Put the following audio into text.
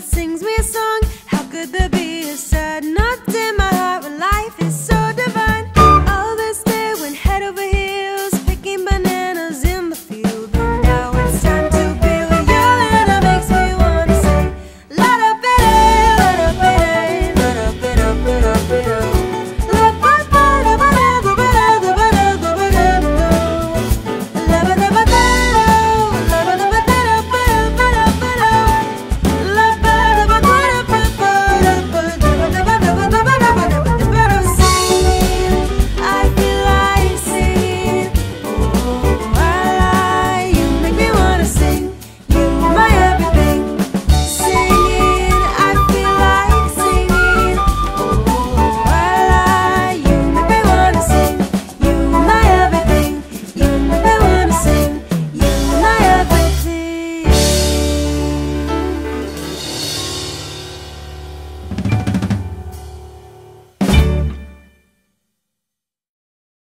sings me a song. How could there be?